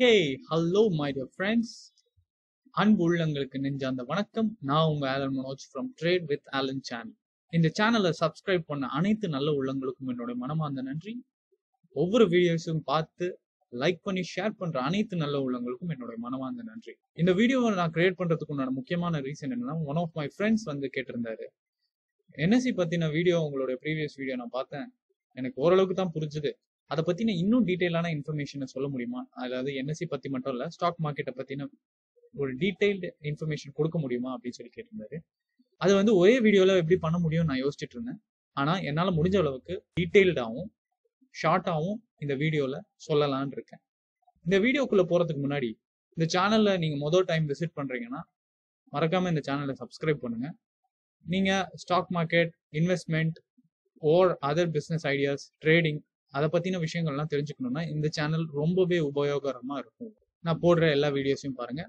Hey hello my dear friends அன்பு உள்ளங்களுக்கு நெஞ்ச அந்த வணக்கம். நான் உங்க Alan Manoj from trade with Alan channel இந்த சேனலை சப்ஸ்கிரைப் பண்ண அனைத்து நல்ல உள்ளங்களுக்கும் என்னுடைய மனமார்ந்த நன்றி. ஒவ்வொரு வீடியோஸும் பார்த்து லைக் பண்ணி ஷேர் பண்ற அனைத்து நல்ல உள்ளங்களுக்கும் என்னுடைய மனமார்ந்த நன்றி. இந்த வீடியோவை நான் கிரியேட் பண்றதுக்கு உண்டான முக்கியமான ரீசன் என்னன்னா ஒன் ஆஃப் மை ஃப்ரெண்ட்ஸ் வந்து கேட்டிருந்தாரு. என்எஸ்சி பத்தின வீடியோ உங்களுடைய ப்ரீவியஸ் வீடியோ நான் பார்த்தேன். எனக்கு ஓரளவுக்கு தான் புரிஞ்சுது. அதை பத்தின இன்னும் டீட்டெயிலான இன்ஃபர்மேஷனை சொல்ல முடியுமா? அதாவது என்எஸ்சி பத்தி மட்டும் இல்ல ஸ்டாக் மார்க்கெட்டை பத்தின ஒரு டீடைல்டு இன்ஃபர்மேஷன் கொடுக்க முடியுமா அப்படின்னு சொல்லி கேட்டிருந்தாரு. அது வந்து ஒரே வீடியோல எப்படி பண்ண முடியும் நான் யோசிச்சுட்டு இருந்தேன். ஆனா என்னால முடிஞ்ச அளவுக்கு டீடைல்டாகவும் ஷார்ட்டாகவும் இந்த வீடியோல சொல்லலான்னு இருக்கேன். இந்த வீடியோக்குள்ள போறதுக்கு முன்னாடி இந்த சேனல்ல நீங்க முதல் டைம் விசிட் பண்றீங்கன்னா மறக்காம இந்த சேனலை சப்ஸ்கிரைப் பண்ணுங்க. நீங்க stock market investment or other business ideas trading அதை பத்தின விஷயங்கள்லாம் தெரிஞ்சுக்கணும்னா இந்த சேனல் ரொம்பவே உபயோகரமா இருக்கும். நான் போடுற எல்லா வீடியோஸையும் பாருங்க.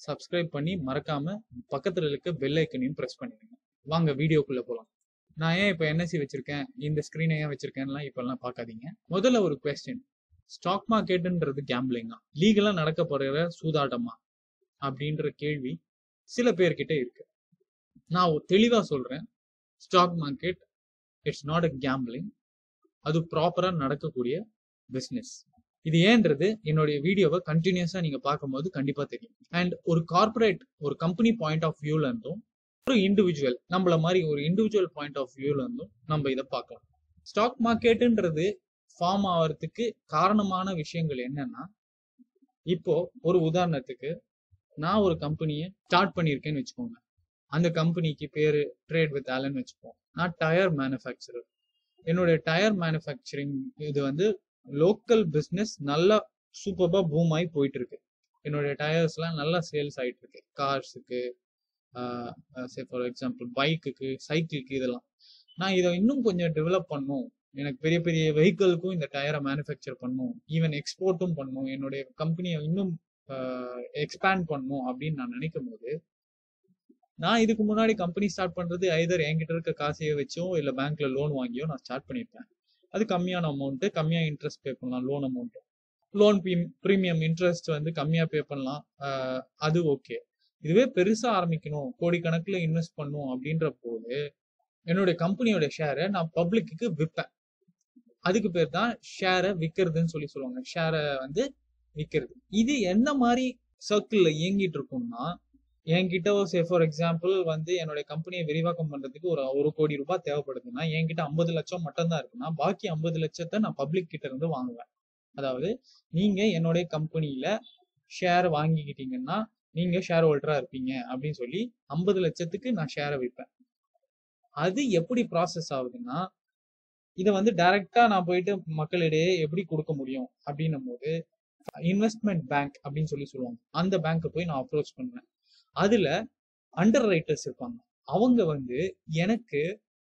சப்ஸ்கிரைப் பண்ணி மறக்காம பக்கத்துல இருக்க பெல் ஐக்கனையும் ப்ரெஸ் பண்ணிடுங்க. வாங்க வீடியோக்குள்ள போகலாம் நான் ஏன் இப்போ என்எஸ்சி வச்சிருக்கேன்? இந்த ஸ்க்ரீனை ஏன் வச்சிருக்கேன்லாம் இப்பெல்லாம் பார்க்காதீங்க. முதல்ல ஒரு கொஸ்டின் ஸ்டாக் மார்க்கெட்டுன்றது கேம்பிளிங்கா லீகலா நடக்கப்படுகிற சூதாட்டமா? அப்படின்ற கேள்வி சில பேர்கிட்ட இருக்கு. நான் தெளிவா சொல்றேன். Stock market it's not a gambling அது ப்ராப்பரா நடக்கக்கூடிய பிஸ்னஸ் இது ஏன்றது? என்னுடைய வீடியோவை கண்டினியூஸா நீங்க பார்க்கும்போது கண்டிப்பா தெரியும். அண்ட் ஒரு கார்பரேட் ஒரு கம்பெனி பாயிண்ட் ஆஃப் வியூல இருந்தும் ஒரு இண்டிவிஜுவல் நம்மள மாதிரி ஒரு இண்டிவிஜுவல் பாயிண்ட் ஆஃப் வியூல இருந்தும் நம்ம இதை பார்க்கலாம். ஸ்டாக் மார்க்கெட்டுன்றது ஃபார்ம் ஆகிறதுக்கு காரணமான விஷயங்கள் என்னன்னா இப்போ ஒரு உதாரணத்துக்கு நான் ஒரு கம்பெனியை ஸ்டார்ட் பண்ணியிருக்கேன்னு வச்சுக்கோங்க. அந்த கம்பெனிக்கு பேரு ட்ரேட் வித் ஆலன் வச்சுப்போம். நான் டயர் மேனுஃபேக்சரர் என்னுடைய டயர் மேனுஃபேக்சரிங் இது வந்து லோக்கல் பிஸ்னஸ் நல்லா சூப்பராக பூம் ஆகி போயிட்டு இருக்கு என்னுடைய டயர்ஸ்லாம் நல்லா சேல்ஸ் ஆகிட்டு இருக்கு கார்ஸுக்கு சே ஃபார் எக்ஸாம்பிள் பைக்குக்கு சைக்கிளுக்கு இதெல்லாம். நான் இதை இன்னும் கொஞ்சம் டெவலப் பண்ணும். எனக்கு பெரிய பெரிய வெஹிக்கிள்க்கும் இந்த டயரை மேனுஃபேக்சர் பண்ணும். ஈவன் எக்ஸ்போர்ட்டும் பண்ணும். என்னுடைய கம்பெனியை இன்னும் எக்ஸ்பேண்ட் பண்ணும் அப்படின்னு நான் நினைக்கும் போது நான் இதுக்கு முன்னாடி கம்பெனி ஸ்டார்ட் பண்ணுறது ஐதர் என்கிட்ட இருக்க காசையை வச்சோ இல்லை பேங்க்ல லோன் வாங்கியோ நான் ஸ்டார்ட் பண்ணியிருப்பேன் அது கம்மியான அமௌண்ட்டு கம்மியாக இன்ட்ரெஸ்ட் பே பண்ணலாம் loan amount loan premium interest வந்து கம்மியாக பே பண்ணலாம். அது ஓகே இதுவே பெருசாக ஆரம்பிக்கணும். கோடிக்கணக்கில் இன்வெஸ்ட் பண்ணும் அப்படின்ற போது என்னுடைய கம்பெனியோட ஷேரை நான் பப்ளிக்கு விற்பேன் அதுக்கு பேர் தான் ஷேரை விற்கிறதுன்னு சொல்லி சொல்லுவாங்க. ஷேரை வந்து விற்கிறது இது என்ன மாதிரி சர்க்கிளில் இயங்கிட்டு இருக்கும்னா என்கிட்ட சே ஃபார் எக்ஸாம்பிள் வந்து என்னுடைய கம்பெனியை விரிவாக்கம் பண்றதுக்கு ஒரு ஒரு கோடி ரூபாய் தேவைப்படுதுன்னா என்கிட்ட ஐம்பது லட்சம் மட்டும் தான் இருக்குன்னா பாக்கி ஐம்பது லட்சத்தை நான் பப்ளிக் கிட்ட இருந்து வாங்குவேன். அதாவது நீங்க என்னுடைய கம்பெனியில ஷேர் வாங்கிக்கிட்டீங்கன்னா நீங்க ஷேர் ஹோல்டரா இருப்பீங்க அப்படின்னு சொல்லி ஐம்பது லட்சத்துக்கு நான் ஷேரை விற்பேன். அது எப்படி ப்ராசஸ் ஆகுதுன்னா இதை வந்து டைரக்டா நான் போயிட்டு மக்களிடையே எப்படி கொடுக்க முடியும் அப்படின்னும் போது இன்வெஸ்ட்மெண்ட் பேங்க் அப்படின்னு சொல்லி சொல்லுவாங்க. அந்த பேங்க்கை போய் நான் அப்ரோச் பண்ணுவேன். அதுல அண்டர் ரைட்டர்ஸ் இருப்பாங்க. அவங்க வந்து எனக்கு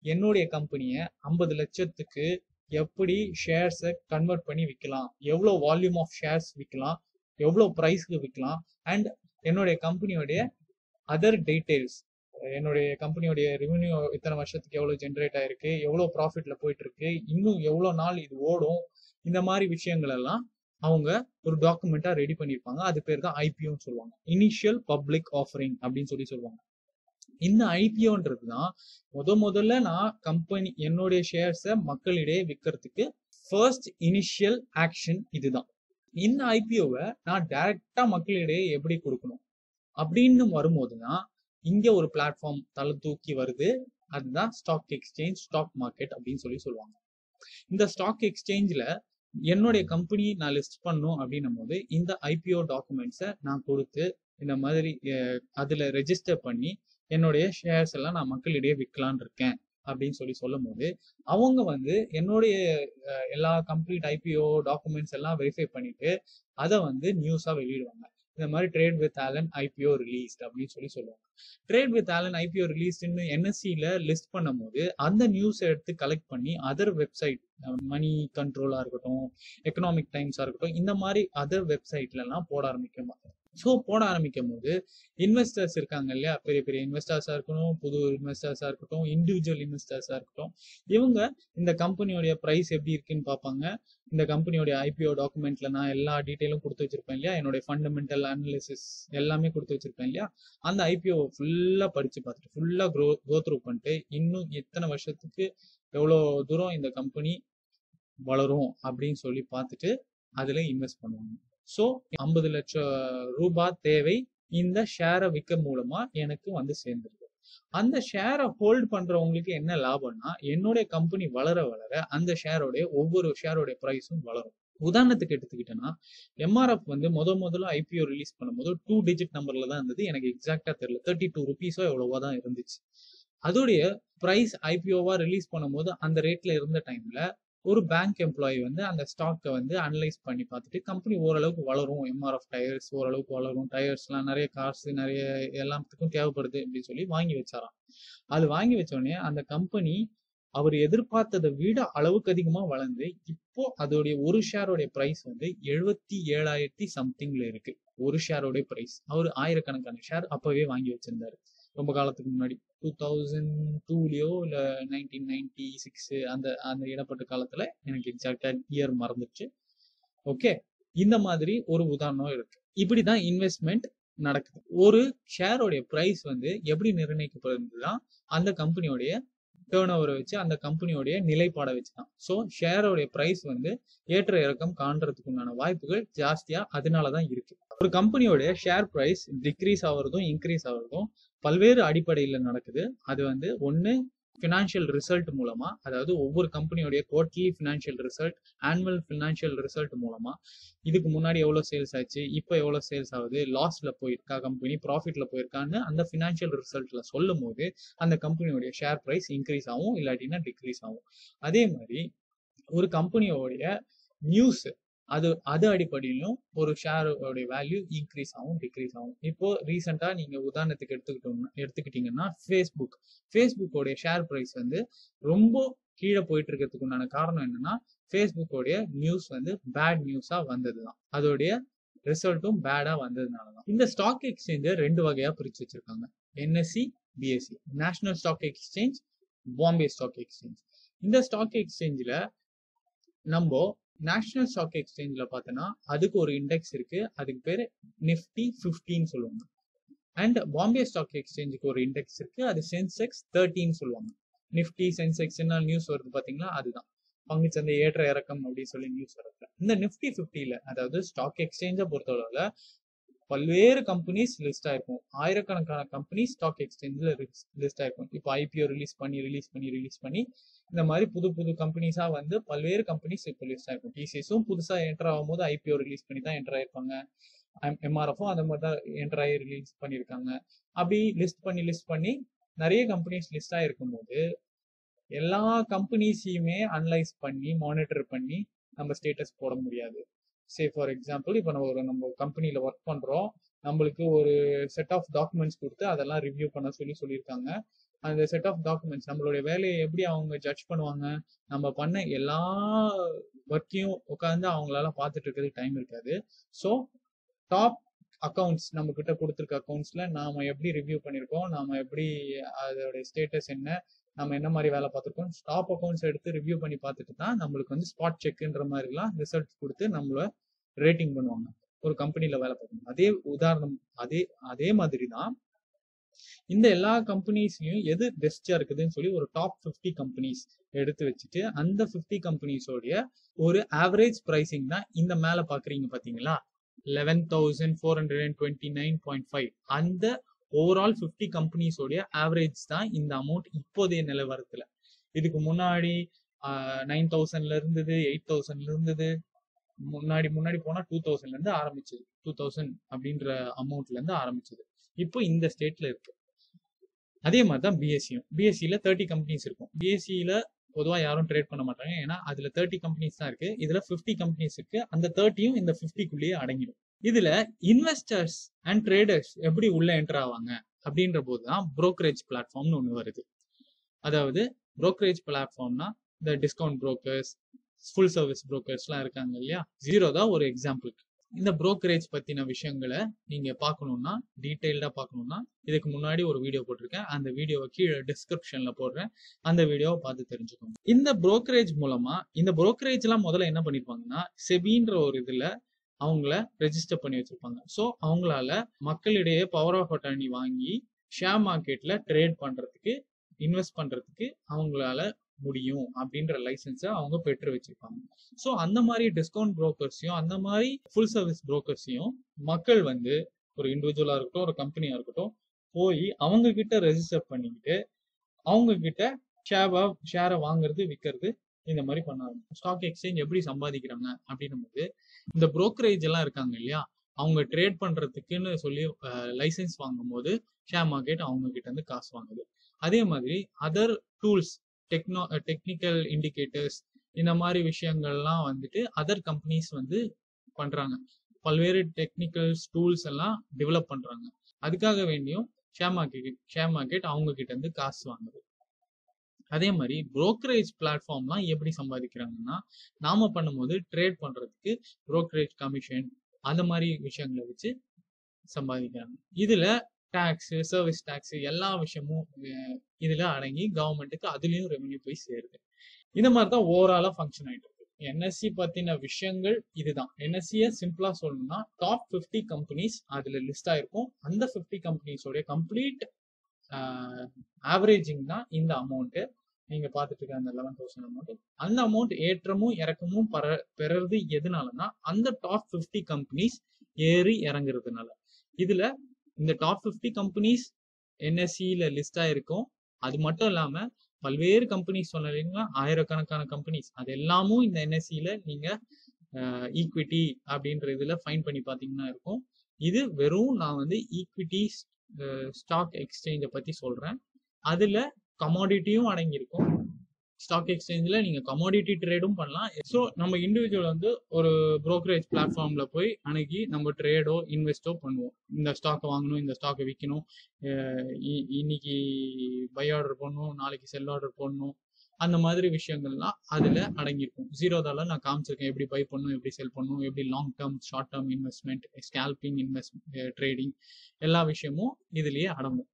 என்னுடைய கம்பெனியை ஐம்பது லட்சத்துக்கு எப்படி ஷேர்ஸை கன்வெர்ட் பண்ணி விற்கலாம் எவ்வளோ வால்யூம் ஆஃப் ஷேர்ஸ் விற்கலாம் எவ்வளோ ப்ரைஸ்க்கு விற்கலாம் அண்ட் என்னுடைய கம்பெனியோடைய அதர் டீட்டெயில்ஸ் என்னுடைய கம்பெனியோடைய ரெவன்யூ இத்தனை வருஷத்துக்கு எவ்வளோ ஜென்ரேட் ஆயிருக்கு? எவ்வளோ ப்ராஃபிட்ல போயிட்டு இருக்கு? இன்னும் எவ்வளோ நாள் இது ஓடும்? இந்த மாதிரி விஷயங்கள் எல்லாம் அவங்க ஒரு டாக்குமெண்ட்டா ரெடி பண்ணிருப்பாங்க அது பேர் தான் ஐபிஓன்னு சொல்லுவாங்க. இனிஷியல் பப்ளிக் ஆஃபரிங் அப்படின்னு சொல்லி சொல்லுவாங்க. இந்த ஐபிஓன்றது தான் முத முதல்ல நான் கம்பெனி என்னுடைய ஷேர்ஸை மக்களிடையே விற்கிறதுக்கு ஃபர்ஸ்ட் இனிஷியல் ஆக்ஷன் இதுதான். இந்த ஐபிஓவை நான் டைரக்டா மக்களிடையே எப்படி கொடுக்கணும்? அப்படின்னு வரும்போது தான் இங்க ஒரு பிளாட்ஃபார்ம் தலை தூக்கி வருது. அதுதான் ஸ்டாக் எக்ஸ்சேஞ்ச் ஸ்டாக் மார்க்கெட் அப்படின்னு சொல்லி சொல்லுவாங்க. இந்த ஸ்டாக் எக்ஸ்சேஞ்சில் என்னுடைய கம்பெனி நான் லிஸ்ட் பண்ணும் அப்படின்னும் போது இந்த ஐபிஓ டாக்குமெண்ட்ஸை நான் கொடுத்து இந்த மாதிரி அதில் ரெஜிஸ்டர் பண்ணி என்னுடைய ஷேர்ஸ் எல்லாம் நான் மக்களிடையே விற்கலான் இருக்கேன் அப்படின்னு சொல்லி சொல்லும் போது அவங்க வந்து என்னுடைய எல்லா கம்ப்ளீட் ஐபிஓ டாக்குமெண்ட்ஸ் எல்லாம் வெரிஃபை பண்ணிட்டு அதை வந்து நியூஸாக வெளியிடுவாங்க. இந்த மாதிரி trade with Alan IPO released அப்படின்னு சொல்லி சொல்லுவாங்க. ட்ரேட் வித் ஆலன் ஐபிஓ ரிலீஸ்ட்னு என்எஸ்சியில் லிஸ்ட் பண்ணும்போது அந்த நியூஸை எடுத்து கலெக்ட் பண்ணி அதர் வெப்சைட் மணி கண்ட்ரோலாக இருக்கட்டும் எக்கனாமிக் டைம்ஸாக இருக்கட்டும் இந்த மாதிரி அதர் வெப்சைட்லலாம் போட ஆரம்பிக்க மாட்டாங்க ஸோ போட ஆரம்பிக்கும் போது இன்வெஸ்டர்ஸ் இருக்காங்க இல்லையா? பெரிய பெரிய இன்வெஸ்டர்ஸாக இருக்கட்டும் புது இன்வெஸ்டர்ஸாக இருக்கட்டும் இண்டிவிஜுவல் இன்வெஸ்டர்ஸாக இருக்கட்டும். இவங்க இந்த கம்பெனியோடைய ப்ரைஸ் எப்படி இருக்குன்னு பார்ப்பாங்க. இந்த கம்பெனியோடைய ஐபிஓ டாக்குமெண்ட்ல நான் எல்லா டீட்டெயிலும் கொடுத்து வச்சிருப்பேன் இல்லையா? என்னுடைய ஃபண்டமெண்டல் அனாலிசிஸ் எல்லாமே கொடுத்து வச்சிருப்பேன் இல்லையா? அந்த ஐபிஓ ஃபுல்லாக படிச்சு பார்த்துட்டு ஃபுல்லாக க்ரோ க்ரோ த்ரூ பண்ணிட்டு இன்னும் எத்தனை வருஷத்துக்கு எவ்வளோ தூரம் இந்த கம்பெனி வளரும் அப்படின்னு சொல்லி பார்த்துட்டு அதில் இன்வெஸ்ட் பண்ணுவாங்க. ஸோ ஐம்பது லட்சம் ரூபாய் தேவை. இந்த ஷேரை விற்க மூலமா எனக்கு வந்து சேர்ந்துருக்கு. அந்த ஷேரை ஹோல்ட் பண்றவங்களுக்கு என்ன லாபம்னா என்னுடைய கம்பெனி வளர வளர அந்த ஷேரோடைய ஒவ்வொரு ஷேரோடைய ப்ரைஸும் வளரும். உதாரணத்துக்கு எடுத்துக்கிட்டேன்னா எம்ஆர்எஃப் வந்து முத முதல்ல ஐபிஓ ரிலீஸ் பண்ணும்போது டூ டிஜிட் நம்பர்ல தான் இருந்தது. எனக்கு எக்ஸாக்டா தெரியல. தேர்ட்டி டூ ருபீஸோ எவ்வளவோ தான் இருந்துச்சு. அதோடைய ப்ரைஸ் ஐபிஓவா ரிலீஸ் பண்ணும்போது அந்த ரேட்ல இருந்த டைம்ல ஒரு பேங்க் எம்ப்ளாயி வந்து அந்த ஸ்டாக்கை வந்து அனலைஸ் பண்ணி பார்த்துட்டு கம்பெனி ஓரளவுக்கு வளரும் எம்ஆர்எஃப் டயர்ஸ் ஓரளவுக்கு வளரும் டயர்ஸ்லாம் நிறைய கார்ஸ் நிறைய எல்லாத்துக்கும் தேவைப்படுது அப்படின்னு சொல்லி வாங்கி வச்சாராம். அது வாங்கி வச்ச உடனே அந்த கம்பெனி அவர் எதிர்பார்த்ததை விட அளவுக்கு அதிகமா வளர்ந்து இப்போ அதோடைய ஒரு ஷேரோடைய பிரைஸ் வந்து எழுபத்தி ஏழாயிரத்தி சம்திங்ல இருக்கு. ஒரு ஷேரோடைய பிரைஸ் அவர் ஆயிரக்கணக்கான ஷேர் அப்பவே வாங்கி வச்சிருந்தாரு. ரொம்ப காலத்துக்கு முன்னாடி. டூ தௌசண்ட் டூலையோ இல்ல நைன்டீன் நைன்டி சிக்ஸ் அந்த அந்த இடப்பட்ட காலத்துல எனக்கு எக்ஸாக்டா இயர் மறந்துச்சு ஓகே இந்த மாதிரி ஒரு உதாரணம் இருக்கு. இப்படிதான் இன்வெஸ்ட்மெண்ட் நடக்குது. ஒரு ஷேரோடைய பிரைஸ் வந்து எப்படி நிர்ணயிக்கப்படுதுன்னா அந்த கம்பெனியோடைய டேர்ன் ஓவரை வச்சு அந்த கம்பெனியோடைய நிலைப்பாடை வச்சு தான் ஸோ ஷேரோடைய ப்ரைஸ் வந்து ஏற்ற இறக்கம் காண்றதுக்கு உண்டான வாய்ப்புகள் ஜாஸ்தியாக அதனால தான் இருக்குது ஒரு கம்பெனியோடைய ஷேர் ப்ரைஸ் டிக்ரீஸ் ஆகுறதும் இன்க்ரீஸ் ஆகுறதும் பல்வேறு அடிப்படையில் நடக்குது. அது வந்து ஒன்று ஃபினான்ஷியல் ரிசல்ட் மூலமா அதாவது ஒவ்வொரு கம்பெனியோடைய quarterly financial result annual financial result மூலமா இதுக்கு முன்னாடி எவ்வளோ சேல்ஸ் ஆச்சு இப்போ எவ்வளோ சேல்ஸ் ஆகுது லாஸ்ல போயிருக்கா கம்பெனி ப்ராஃபிட்ல போயிருக்கான்னு அந்த ஃபினான்ஷியல் ரிசல்ட்ல சொல்லும் போது அந்த கம்பெனியோடைய ஷேர் ப்ரைஸ் இன்க்ரீஸ் ஆகும் இல்லாட்டினா டிக்ரீஸ் ஆகும். அதே மாதிரி ஒரு கம்பெனியோடைய நியூஸ் அது அது அடிப்படையிலும் ஒரு ஷேரோடைய வேல்யூ இன்க்ரீஸ் ஆகும் டிக்ரீஸ் ஆகும் இப்போ ரீசெண்டாக நீங்கள் உதாரணத்துக்கு எடுத்துக்கிட்டோம்னா எடுத்துக்கிட்டீங்கன்னா ஃபேஸ்புக் ஃபேஸ்புக்கோடைய ஷேர் ப்ரைஸ் வந்து ரொம்ப கீழே போயிட்டு இருக்கிறதுக்கு உண்டான காரணம் என்னன்னா ஃபேஸ்புக்கோடைய நியூஸ் வந்து பேட் நியூஸாக வந்தது தான் அதோடைய ரிசல்ட்டும் பேடா வந்ததுனால தான் இந்த ஸ்டாக் எக்ஸ்சேஞ்சை ரெண்டு வகையா பிரிச்சு வச்சிருக்காங்க. NSC BSC national stock exchange Bombay stock exchange இந்த ஸ்டாக் எக்ஸ்சேஞ்சில் நம்ம நேஷனல் ஸ்டாக் எக்ஸ்சேஞ்சில் பார்த்தோன்னா அதுக்கு ஒரு இண்டெக்ஸ் இருக்கு. அதுக்கு பேர் நிஃப்டி ஃபிஃப்டின்னு சொல்லுவாங்க. அண்ட் பாம்பே ஸ்டாக் எக்ஸ்சேஞ்சுக்கு ஒரு இண்டெக்ஸ் இருக்கு. அது சென்செக்ஸ் தேர்ட்டின்னு சொல்லுவாங்க. நிஃப்டி சென்செக்ஸ் என்ன நியூஸ் வருது பார்த்தீங்களா? அதுதான். பங்குச்சந்தை ஏற்ற இறக்கம் அப்படின்னு சொல்லி நியூஸ் வருது. இந்த நிஃப்டி ஃபிஃப்டியில் அதாவது ஸ்டாக் எக்ஸ்சேஞ்சை பொறுத்தளவில் பல்வேறு கம்பெனிஸ் லிஸ்ட் ஆயிருக்கும். ஆயிரக்கணக்கான கம்பெனி ஸ்டாக் எக்ஸ்சேஞ்சில் லிஸ்ட் ஆயிருக்கும். இப்போ ஐபிஓ ரிலீஸ் பண்ணி ரிலீஸ் பண்ணி ரிலீஸ் பண்ணி இந்த மாதிரி புது புது கம்பெனிஸாக வந்து பல்வேறு கம்பெனிஸ் இப்போ லிஸ்ட் ஆயிருக்கும். டிசிஎஸும் புதுசாக என்டர் ஆகும்போது ஐபிஓ ரிலீஸ் பண்ணி தான் என்டர் ஆயிருப்பாங்க. எம்ஆர்எஃப்பும் அந்த மாதிரி தான் என்டர் ஆகி ரிலீஸ் பண்ணியிருக்காங்க. அப்படி லிஸ்ட் பண்ணி லிஸ்ட் பண்ணி நிறைய கம்பெனிஸ் லிஸ்ட் ஆகிருக்கும் போது எல்லா கம்பெனிஸையுமே அனலைஸ் பண்ணி மானிட்டர் பண்ணி நம்ம ஸ்டேட்டஸ் போட முடியாது. சே ஃபார் எக்ஸாம்பிள் இப்போ நம்ம ஒரு நம்ம கம்பெனியில் ஒர்க் பண்ணுறோம் நம்மளுக்கு ஒரு செட் ஆஃப் டாக்குமெண்ட்ஸ் கொடுத்து அதெல்லாம் ரிவ்யூ பண்ண சொல்லி சொல்லியிருக்காங்க. அந்த செட் ஆஃப் டாக்குமெண்ட்ஸ் நம்மளுடைய வேலையை எப்படி அவங்க ஜட்ஜ் பண்ணுவாங்க? நம்ம பண்ண எல்லா ஒர்க்கையும் உட்காந்து அவங்களால பார்த்துட்டு இருக்கிறதுக்கு டைம் இருக்காது. ஸோ டாப் அக்கௌண்ட்ஸ் நம்ம கிட்ட கொடுத்துருக்க அக்கௌண்ட்ஸ்ல நாம எப்படி ரிவ்யூ பண்ணியிருக்கோம்? நாம எப்படி அதோடைய ஸ்டேட்டஸ் என்ன? நம்ம என்ன மாதிரி வேலை பார்த்துருக்கோம்? ஸ்டாப் அக்கௌண்ட்ஸ் எடுத்து ரிவ்யூ பண்ணி பார்த்துட்டு தான் நம்மளுக்கு வந்து ஸ்பாட் செக்ன்ற மாதிரிலாம் ரிசல்ட் கொடுத்து நம்மள ரேட்டிங் பண்ணுவாங்க. ஒரு கம்பெனில வேலை பார்க்கணும். அதே உதாரணம் அதே அதே மாதிரி தான் இந்த எல்லா கம்பெனிஸ்லயும் எது பெஸ்டா இருக்குதுன்னு சொல்லி ஒரு டாப் ஃபிஃப்டி கம்பெனிஸ் எடுத்து வச்சுட்டு அந்த ஃபிஃப்டி கம்பெனிஸோடைய ஒரு ஆவரேஜ் ப்ரைசிங் தான் இந்த மேல பாக்குறீங்க பாத்தீங்களா eleven thousand four hundred and twenty nine point five அந்த ஓவரால் ஃபிஃப்டி கம்பெனிஸோடைய ஆவரேஜ் தான் இந்த அமௌண்ட் இப்போதைய நிலவரத்துல. இதுக்கு முன்னாடி நைன் தௌசண்ட்ல இருந்தது எயிட் தௌசண்ட்ல இருந்தது முன்னாடி முன்னாடி போனா டூ தௌசண்ட்ல இருந்து ஆரம்பிச்சது. டூ தௌசண்ட் அப்படின்ற அமௌண்ட்ல இருந்து ஆரம்பிச்சது. இப்போ இந்த ஸ்டேட்ல இருக்கு. அதே மாதிரி தான் பிஎஸ்சியும் பிஎஸ்சியில தேர்ட்டி கம்பெனிஸ் இருக்கும். பிஎஸ்சியில பொதுவாக யாரும் ட்ரேட் பண்ண மாட்டாங்க. ஏன்னா அதுல தேர்ட்டி கம்பெனிஸ் தான் இருக்கு. இதுல ஃபிஃப்டி கம்பெனிஸ் இருக்கு. அந்த தேர்ட்டியும் இந்த ஃபிஃப்டிக்குள்ளேயே அடங்கிடும். இதுல இன்வெஸ்டர்ஸ் அண்ட் ட்ரேடர்ஸ் எப்படி உள்ள என்டர் ஆவாங்க? அப்படின்ற போது தான் புரோக்கரேஜ் பிளாட்ஃபார்ம்னு ஒன்று வருது. அதாவது புரோக்கரேஜ் பிளாட்ஃபார்ம்னா இந்த டிஸ்கவுண்ட் புரோக்கர்ஸ் ஃபுல் சர்வீஸ் புரோக்கர்ஸ்லாம் இருக்காங்க இல்லையா? ஜீரோ தான் ஒரு எக்ஸாம்பிள் இந்த புரோக்கரேஜ் பத்தின விஷயங்களை நீங்க பார்க்கணும்னா டீட்டெயில்டா பார்க்கணும்னா இதுக்கு முன்னாடி ஒரு வீடியோ போட்டிருக்கேன். அந்த வீடியோவை கீழே டிஸ்கிரிப்ஷன்ல போடுறேன். அந்த வீடியோவை பார்த்து தெரிஞ்சுக்கோங்க. இந்த புரோக்கரேஜ் மூலமா இந்த brokerage எல்லாம் முதல்ல என்ன பண்ணிருப்பாங்கன்னா செபின்ற ஒரு இதுல அவங்கள ரெஜிஸ்டர் பண்ணி வச்சிருப்பாங்க. ஸோ அவங்களால மக்களிடையே பவர் ஆஃப் அட்டர்னி வாங்கி ஷேர் மார்க்கெட்ல ட்ரேட் பண்றதுக்கு இன்வெஸ்ட் பண்றதுக்கு அவங்களால முடியும் அப்படின்ற லைசன்ஸை அவங்க பெற்று வச்சிருப்பாங்க. ஸோ அந்த மாதிரி டிஸ்கவுண்ட் புரோக்கர்ஸையும் அந்த மாதிரி ஃபுல் சர்வீஸ் புரோக்கர்ஸையும் மக்கள் வந்து ஒரு இண்டிவிஜுவலாக இருக்கட்டும் ஒரு கம்பெனியாக இருக்கட்டும் போய் அவங்க கிட்ட ரெஜிஸ்டர் பண்ணிக்கிட்டு அவங்க கிட்ட ஷேரை ஷேரை வாங்குறது விற்கிறது இந்த மாதிரி பண்ணாங்க ஸ்டாக் எக்ஸ்சேஞ்ச் எப்படி சம்பாதிக்கிறாங்க அப்படின்னும் போது இந்த புரோக்கரேஜ் எல்லாம் இருக்காங்க இல்லையா? அவங்க ட்ரேட் பண்றதுக்குன்னு சொல்லி லைசன்ஸ் வாங்கும்போது ஷேர் மார்க்கெட் அவங்க கிட்ட இருந்து காசு வாங்குது. அதே மாதிரி other tools techno technical indicators இந்த மாதிரி விஷயங்கள்லாம் வந்துட்டு அதர் கம்பெனிஸ் வந்து பண்றாங்க. பல்வேறு டெக்னிக்கல்ஸ் டூல்ஸ் எல்லாம் டெவலப் பண்ணுறாங்க அதுக்காக வேண்டியும் ஷேர் மார்க்கெட் ஷேர் மார்க்கெட் அவங்க கிட்ட இருந்து காசு வாங்குது. அதே மாதிரி புரோக்கரேஜ் பிளாட்ஃபார்ம்லாம் எப்படி சம்பாதிக்கிறாங்கன்னா நாம பண்ணும்போது ட்ரேட் பண்ணுறதுக்கு புரோக்கரேஜ் கமிஷன் அந்த மாதிரி விஷயங்களை வச்சு சம்பாதிக்கிறாங்க. இதில் டேக்ஸு சர்வீஸ் டேக்ஸு எல்லா விஷயமும் இதில் அடங்கி கவர்மெண்ட்டுக்கு அதுலேயும் ரெவன்யூ போய் சேருது. இந்த மாதிரி தான் ஓவராலாக ஃபங்க்ஷன் ஆயிட்டு இருக்கு. என்எஸ்சி பற்றின விஷயங்கள் இதுதான். என்எஸ்சியை சிம்பிளாக சொல்லணும்னா டாப் 50 கம்பெனிஸ் அதில் லிஸ்ட் ஆகிருக்கும் அந்த 50 கம்பெனிஸோட கம்ப்ளீட் ஆவரேஜிங் தான் இந்த அமௌண்ட்டு நீங்கள் பார்த்துட்டு இருக்க அந்த லெவன் தௌசண்ட் அமௌண்ட் அந்த அமௌண்ட் ஏற்றமும் இறக்கமும் பர பெறது எதனாலனா அந்த டாப் 50 கம்பெனிஸ் ஏறி இறங்குறதுனால. இதுல இந்த டாப் 50 கம்பெனிஸ் என்எஸ்சியில் லிஸ்டாக இருக்கும் அது மட்டும் இல்லாமல் பல்வேறு கம்பெனிஸ் சொன்னீங்கன்னா ஆயிரக்கணக்கான கம்பெனிஸ் அது எல்லாமும் இந்த என்எஸ்சியில் நீங்கள் ஈக்விட்டி அப்படின்ற இதில் ஃபைன் பண்ணி பார்த்தீங்கன்னா இருக்கும். இது வெறும் நான் வந்து ஈக்விட்டி ஸ்டாக் எக்ஸ்சேஞ்சை பற்றி சொல்கிறேன் அதில் கமாடிட்டியும் அடங்கியிருக்கும். ஸ்டாக் எக்ஸ்சேஞ்சில் நீங்கள் கமாடிட்டி ட்ரேடும் பண்ணலாம். ஸோ நம்ம இண்டிவிஜுவல் வந்து ஒரு ப்ரோக்கரேஜ் பிளாட்ஃபார்மில் போய் அணுகி நம்ம ட்ரேடோ இன்வெஸ்டோ பண்ணுவோம். இந்த ஸ்டாக்கை வாங்கணும் இந்த ஸ்டாக்கை விற்கணும் இ- இன்னைக்கு பை ஆர்டர் பண்ணணும் நாளைக்கு செல் ஆர்டர் பண்ணணும் அந்த மாதிரி விஷயங்கள்லாம் அதில் அடங்கியிருக்கும். ஜீரோதால நான் காமிச்சிருக்கேன். எப்படி பை பண்ணணும் எப்படி செல் பண்ணணும் எப்படி long term short term investment scalping invest trading எல்லா விஷயமும் இதுலேயே அடங்கும்.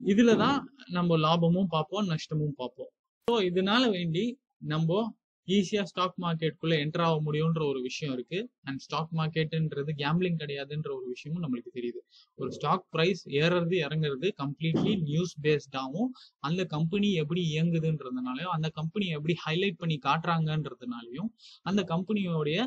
இதில் தான் நம்ம லாபமும் பார்ப்போம் நஷ்டமும் பார்ப்போம். ஸோ இதனால வேண்டி நம்ம ஈஸியா ஸ்டாக் மார்க்கெட்குள்ளே என்டர் ஆக முடியும்ன்ற ஒரு விஷயம் இருக்கு. அண்ட் ஸ்டாக் மார்க்கெட்டுன்றது கேம்பிளிங் கிடையாதுன்ற ஒரு விஷயமும் நம்மளுக்கு தெரியுது. ஒரு ஸ்டாக் ப்ரைஸ் ஏறுறது இறங்குறது கம்ப்ளீட்லி நியூஸ் பேஸ்டாகவும் அந்த கம்பெனி எப்படி இயங்குதுன்றதுனாலயும் அந்த கம்பெனி எப்படி ஹைலைட் பண்ணி காட்டுறாங்கன்றதுனாலயும் அந்த கம்பெனியோடைய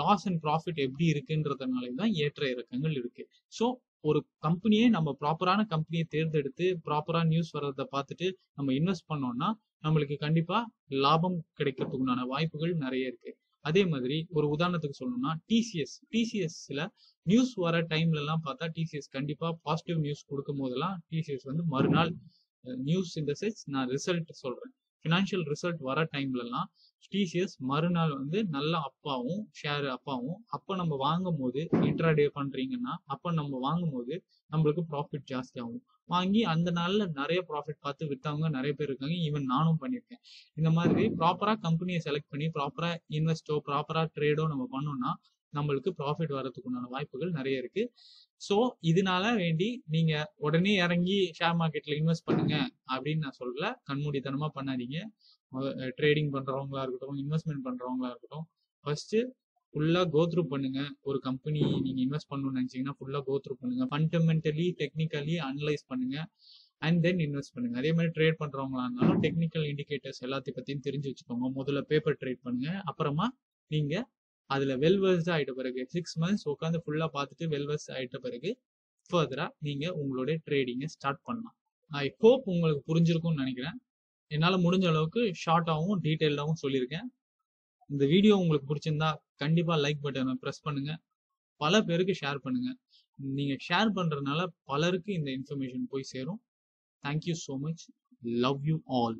லாஸ் அண்ட் ப்ராஃபிட் எப்படி இருக்குன்றதுனாலையும் தான் ஏற்ற இறக்கங்கள் இருக்கு. ஸோ ஒரு கம்பெனியே நம்ம ப்ராப்பரான கம்பெனியை தேர்ந்தெடுத்து ப்ராப்பரா நியூஸ் வர்றதை பார்த்துட்டு நம்ம இன்வெஸ்ட் பண்ணோம்னா நம்மளுக்கு கண்டிப்பா லாபம் கிடைக்கிறதுக்குண்டான வாய்ப்புகள் நிறைய இருக்கு. அதே மாதிரி ஒரு உதாரணத்துக்கு சொல்லணும்னா டிசிஎஸ் டிசிஎஸ்ல நியூஸ் வர டைம்ல எல்லாம் பார்த்தா டிசிஎஸ் கண்டிப்பா பாசிட்டிவ் நியூஸ் கொடுக்கும் போதெல்லாம் டிசிஎஸ் வந்து மறுநாள் நியூஸ் இந்த சென்ஸ் நான் ரிசல்ட் சொல்றேன். ஃபினான்ஷியல் ரிசல்ட் வர டைம்ல எல்லாம் டிசிஎஸ் மறுநாள் வந்து நல்ல அப்பாவும் ஷேர் அப்பாவும் அப்போ நம்ம வாங்கும் போது இன்ட்ராடே பண்றீங்கன்னா அப்போ நம்ம வாங்கும் போது நம்மளுக்கு ப்ராஃபிட் ஜாஸ்தி ஆகும் வாங்கி அந்த நாள்ல நிறைய ப்ராஃபிட் பார்த்து விற்றவங்க நிறைய பேர் இருக்காங்க. ஈவன் நானும் பண்ணியிருக்கேன். இந்த மாதிரி ப்ராப்பராக கம்பெனியை செலக்ட் பண்ணி ப்ராப்பராக இன்வெஸ்டோ ப்ராப்பராக ட்ரேடோ நம்ம பண்ணோம்னா நம்மளுக்கு ப்ராஃபிட் வர்றதுக்குண்டான வாய்ப்புகள் நிறைய இருக்கு. ஸோ இதனால வேண்டி நீங்க உடனே இறங்கி ஷேர் மார்க்கெட்ல இன்வெஸ்ட் பண்ணுங்க அப்படின்னு நான் சொல்லல. கண்மூடித்தனமா பண்ணாதீங்க. ட்ரேடிங் பண்றவங்களா இருக்கட்டும் இன்வெஸ்ட்மெண்ட் பண்றவங்களா இருக்கட்டும் ஃபர்ஸ்ட் ஃபுல்லா கோத்ரூ பண்ணுங்க. ஒரு கம்பெனி நீங்க இன்வெஸ்ட் பண்ணணும்னு நினைச்சீங்கன்னா ஃபுல்லா கோத்ரூ பண்ணுங்க. ஃபண்டமெண்டலி டெக்னிக்கலி அனலைஸ் பண்ணுங்க அண்ட் தென் இன்வெஸ்ட் பண்ணுங்க. அதே மாதிரி ட்ரேட் பண்றவங்களா இருந்தாலும் டெக்னிக்கல் இண்டிகேட்டர்ஸ் எல்லாத்தையும் பத்தியும் தெரிஞ்சு வச்சுக்கோங்க. முதல்ல பேப்பர் ட்ரேட் பண்ணுங்க. அப்புறமா நீங்க அதில் வெல்வர்ஸ் ஆகிட்ட பிறகு சிக்ஸ் மந்த்ஸ் உட்காந்து ஃபுல்லாக பார்த்துட்டு வெல்வர்ஸ் ஆகிட்ட பிறகு ஃபர்தராக நீங்கள் உங்களுடைய ட்ரேடிங்கை ஸ்டார்ட் பண்ணலாம். ஐ ஹோப் உங்களுக்கு புரிஞ்சிருக்கும்னு நினைக்கிறேன். என்னால் முடிஞ்ச அளவுக்கு ஷார்ட்டாகவும் டீட்டெயில்டாகவும் சொல்லியிருக்கேன். இந்த வீடியோ உங்களுக்கு பிடிச்சிருந்தா கண்டிப்பாக லைக் பட்டனை ப்ரெஸ் பண்ணுங்கள் பல பேருக்கு ஷேர் பண்ணுங்கள் நீங்கள் ஷேர் பண்ணுறதுனால பலருக்கு இந்த இன்ஃபர்மேஷன் போய் சேரும். Thank you so much love you all